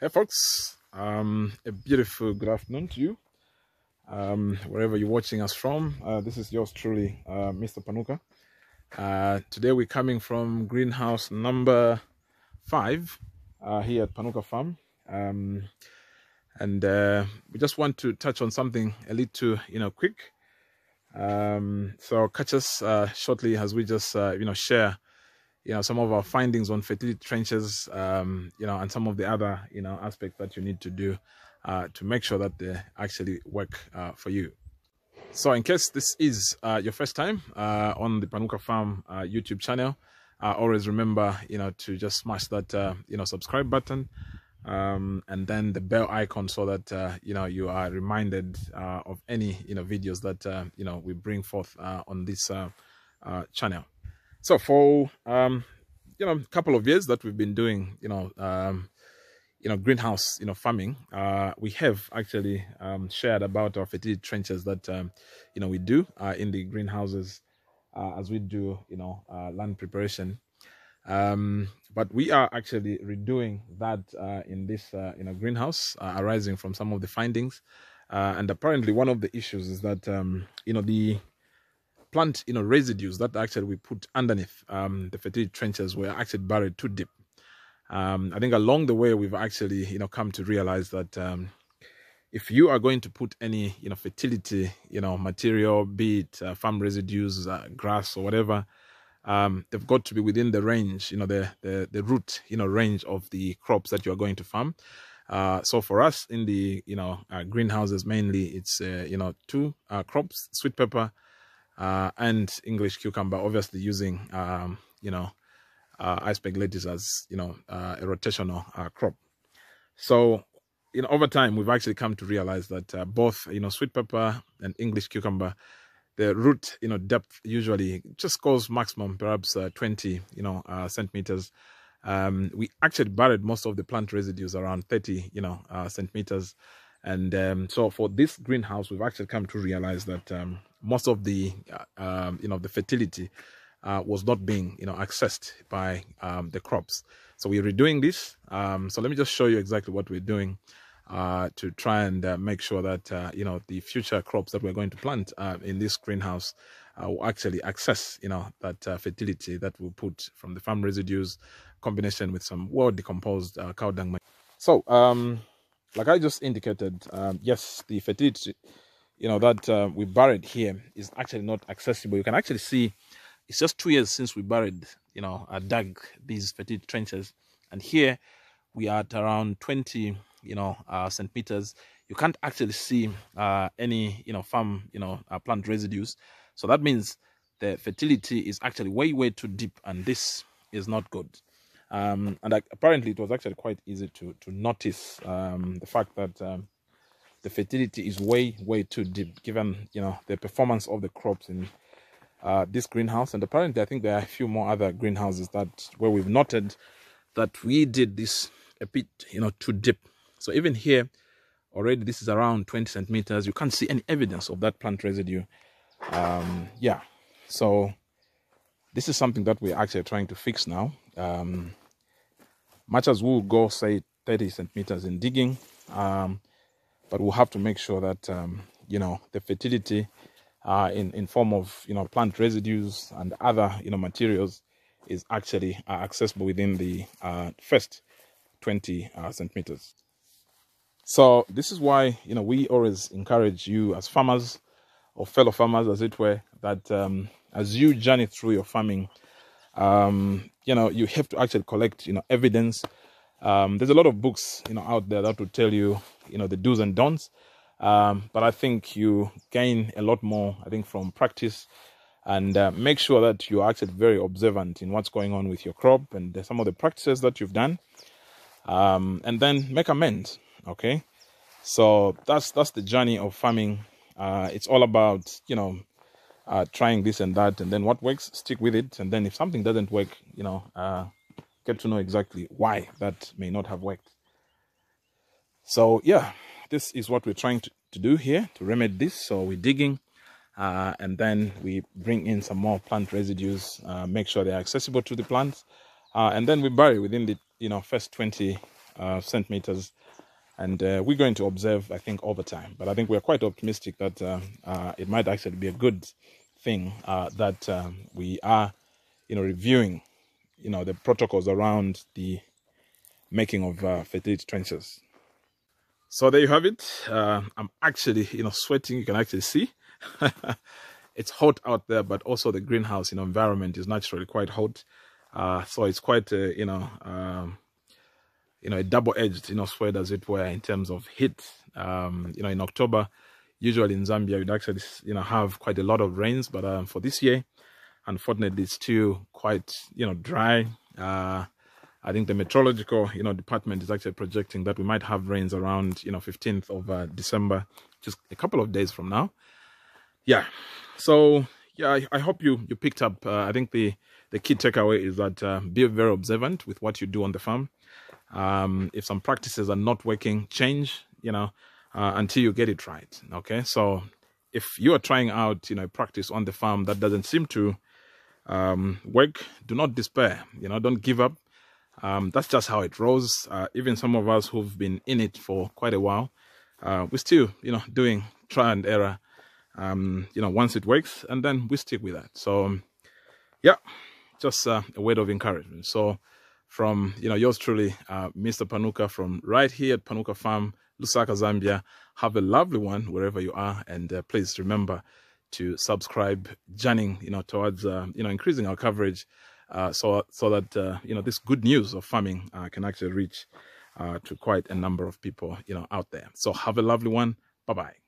Hey folks, um, a beautiful good afternoon to you. Um, wherever you're watching us from, uh, this is yours truly, uh, Mr. Panuka. Uh, today we're coming from greenhouse number five uh, here at Panuka Farm. Um, and uh, we just want to touch on something a little, you know, quick. Um, so catch us uh, shortly as we just, you know, share you know some of our findings on fertility trenches um, you know and some of the other you know aspects that you need to do uh, to make sure that they actually work uh, for you. So in case this is uh, your first time uh, on the panuka farm uh, youtube channel uh, always remember you know to just smash that you know subscribe button um, and then the bell icon so that you know you are reminded of any you know videos that you know we bring forth on this channel so for um, you know a couple of years that we've been doing you know um, you know greenhouse you know farming uh, we have actually um, shared about our fertility trenches that um, you know we do uh, in the greenhouses uh, as we do you know uh, land preparation. Um, but we are actually redoing that uh, in this uh, you know greenhouse arising from some of the findings. And apparently one of the issues is that um, you know the plant you know residues that actually we put underneath um, the fertility trenches were actually buried too deep. Um, I think along the way we've actually you know come to realize that um, if you are going to put any you know fertility you know material, be it uh, farm residues, uh, grass or whatever, um, they've got to be within the range, you know, the the the root you know range of the crops that you are going to farm. Uh, so for us in the you know uh, greenhouses mainly, it's uh, you know two uh, crops: sweet pepper uh, and English cucumber, obviously using, um, you know, uh, iceberg lettuce as, you know, uh, a rotational uh, crop. So, you know, over time, we've actually come to realize that uh, both, you know, sweet pepper and English cucumber, the root, you know, depth usually just goes maximum, perhaps uh, 20, you know, centimeters. Um, we actually buried most of the plant residues around 30, you know, centimeters. And um, so for this greenhouse, we've actually come to realize that um, most of the uh, um, you know the fertility uh, was not being you know accessed by um, the crops. So we're redoing this. Um, so let me just show you exactly what we're doing uh, to try and uh, make sure that uh, you know the future crops that we're going to plant uh, in this greenhouse will actually access you know that fertility that we'll put from the farm residues combination with some well decomposed cow dung. So um, like I just indicated, um, yes, the fertility you know, that uh, we buried here is actually not accessible. You can actually see it's just two years since we buried, you know, uh, dug these fertility trenches. And here we are at around 20, you know, uh, centimeters. You can't actually see uh, any, you know, farm, you know, uh, plant residues. So that means the fertility is actually way, way too deep. And this is not good. Um, and apparently it was actually quite easy to, to notice um, the fact that um, the fertility is way way too deep given you know the performance of the crops in uh, this greenhouse. And apparently i think there are a few more other greenhouses that where we've noted that we did this a bit you know too deep. So even here already this is around 20 centimeters. You can't see any evidence of that plant residue. Um, yeah. So this is something that we're actually trying to fix now. Um, much as we'll go say 30 centimeters in digging um, but we'll have to make sure that um, you know the fertility uh, in in form of you know plant residues and other you know materials is actually uh, accessible within the uh, first 20 uh, centimeters. So this is why you know we always encourage you as farmers or fellow farmers, as it were, that um, as you journey through your farming, um, you know you have to actually collect you know evidence um, there's a lot of books, you know, out there that will tell you, you know, the do's and don'ts. Um, but I think you gain a lot more, I think, from practice and uh, make sure that you're actually very observant in what's going on with your crop and some of the practices that you've done. Um, and then make amends. Okay. So that's, that's the journey of farming. Uh, it's all about, you know, uh, trying this and that. And then what works, stick with it. And then if something doesn't work, you know, uh, get to know exactly why that may not have worked. So yeah, this is what we're trying to, to do here to remedy this. So we're digging uh, and then we bring in some more plant residues, uh, make sure they're accessible to the plants. Uh, and then we bury within the you know first 20 uh, centimeters, and uh, we're going to observe, I think, over time. But I think we're quite optimistic that uh, uh, it might actually be a good thing uh, that um, we are, you know, reviewing, you know, the protocols around the making of uh, fertility trenches. So there you have it. Uh, I'm actually, you know, sweating. You can actually see. it's hot out there, but also the greenhouse, you know, environment is naturally quite hot. So it's quite, you know, um, you know, a double-edged, you know, sword as it were in terms of heat. Um, you know, in October, usually in Zambia, you'd actually, you know, have quite a lot of rains, but um, for this year, unfortunately, it's still quite, you know, dry. Uh, I think the meteorological, you know, department is actually projecting that we might have rains around, you know, 15th of uh, December, just a couple of days from now. Yeah. So yeah, I, I hope you you picked up. Uh, I think the the key takeaway is that uh, be very observant with what you do on the farm. Um, if some practices are not working, change. You know, uh, until you get it right. Okay. So if you are trying out, you know, practice on the farm that doesn't seem to um, work, do not despair. You know, don't give up um, that's just how it rolls. Uh, even some of us who've been in it for quite a while, uh, we're still, you know, doing try and error. Um, you know, once it works, and then we stick with that. So, yeah, just uh, a word of encouragement. So, from you know yours truly, uh, Mr. Panuka from right here at Panuka Farm, Lusaka, Zambia. Have a lovely one wherever you are, and uh, please remember to subscribe, journeying you know towards uh, you know increasing our coverage uh, so so that uh, you know this good news of farming uh, can actually reach uh, to quite a number of people you know out there. So have a lovely one. Bye bye.